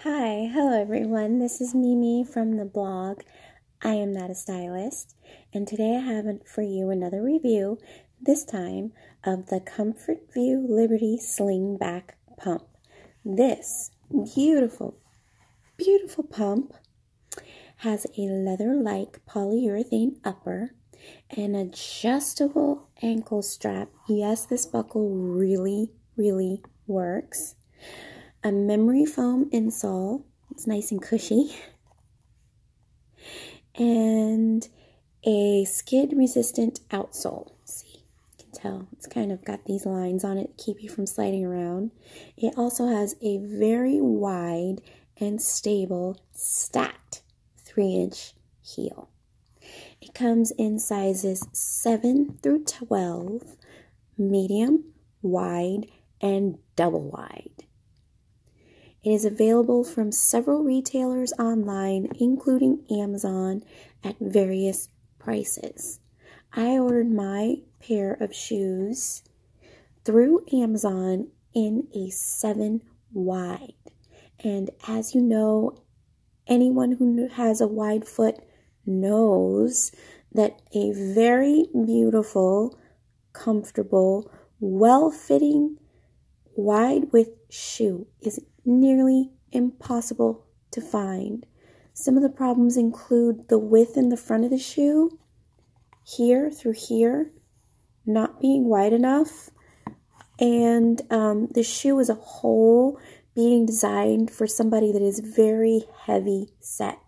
Hi, hello everyone. This is Mimi from the blog I Am Not a Stylist, and today I have for you another review, this time of the Comfort View Liberty Sling Back Pump. This beautiful, beautiful pump has a leather-like polyurethane upper, an adjustable ankle strap. Yes, this buckle really, really works a memory foam insole. It's nice and cushy. And a skid resistant outsole. See, you can tell it's kind of got these lines on it to keep you from sliding around. It also has a very wide and stable stacked 3 inch heel. It comes in sizes 7 through 12, medium, wide, and double wide. It is available from several retailers online, including Amazon, at various prices. I ordered my pair of shoes through Amazon in a 7 wide. And as you know, anyone who has a wide foot knows that a very beautiful, comfortable, well fitting, wide width shoe is nearly impossible to find. Some of the problems include the width in the front of the shoe, here through here, not being wide enough, and um, the shoe as a whole being designed for somebody that is very heavy set.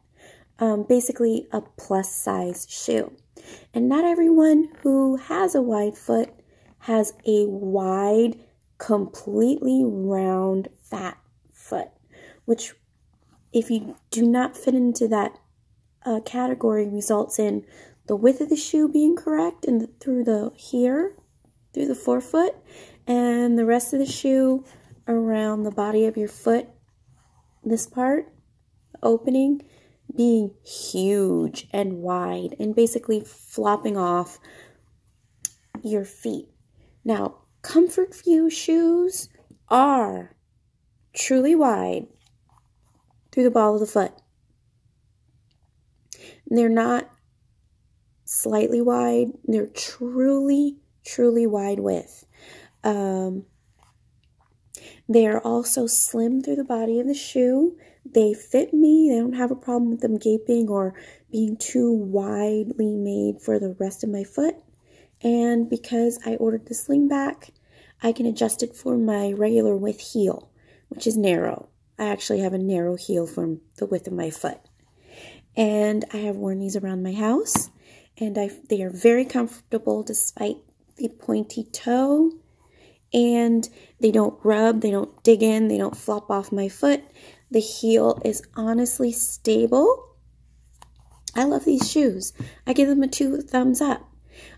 Um, basically, a plus size shoe. And not everyone who has a wide foot has a wide, completely round, fat foot, which, if you do not fit into that uh, category, results in the width of the shoe being correct and the, through the here, through the forefoot, and the rest of the shoe around the body of your foot, this part, opening, being huge and wide and basically flopping off your feet. Now, Comfort View shoes are truly wide through the ball of the foot. They're not slightly wide, they're truly, truly wide width. Um, they are also slim through the body of the shoe. They fit me. They don't have a problem with them gaping or being too widely made for the rest of my foot. And because I ordered the sling back, I can adjust it for my regular width heel which is narrow. I actually have a narrow heel from the width of my foot. And I have worn these around my house, and I, they are very comfortable despite the pointy toe. And they don't rub, they don't dig in, they don't flop off my foot. The heel is honestly stable. I love these shoes. I give them a two thumbs up.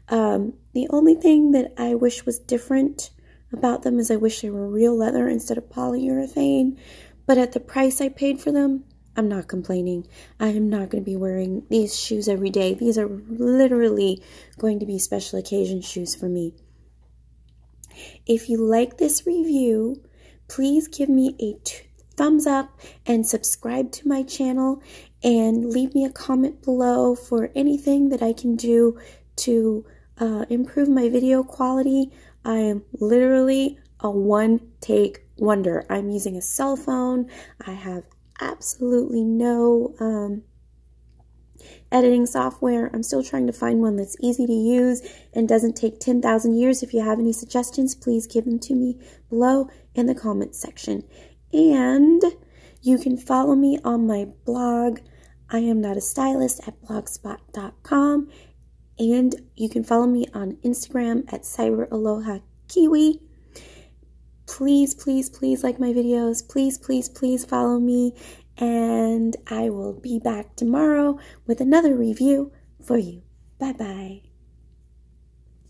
Um, the only thing that I wish was different about them is I wish they were real leather instead of polyurethane. But at the price I paid for them, I'm not complaining. I am not going to be wearing these shoes every day. These are literally going to be special occasion shoes for me. If you like this review, please give me a thumbs up and subscribe to my channel and leave me a comment below for anything that I can do to uh, improve my video quality. I am literally a one take wonder. I'm using a cell phone. I have absolutely no um, editing software. I'm still trying to find one that's easy to use and doesn't take 10,000 years. If you have any suggestions, please give them to me below in the comments section. And you can follow me on my blog, I am not a stylist at blogspot.com and you can follow me on Instagram at Cyber Aloha Kiwi. Please, please, please like my videos. Please, please, please follow me. And I will be back tomorrow with another review for you. Bye bye.